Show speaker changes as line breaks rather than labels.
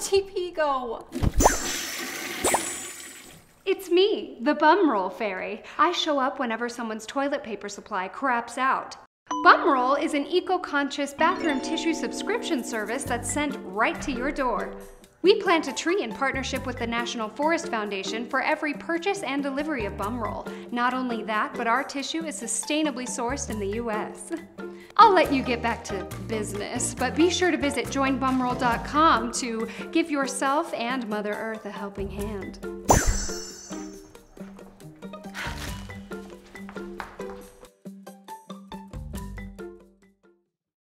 TP go?
It's me, the Bumroll Fairy. I show up whenever someone's toilet paper supply craps out. Bumroll is an eco-conscious bathroom tissue subscription service that's sent right to your door. We plant a tree in partnership with the National Forest Foundation for every purchase and delivery of Bumroll. Not only that, but our tissue is sustainably sourced in the US. I'll let you get back to business, but be sure to visit joinbumroll.com to give yourself and Mother Earth a helping hand.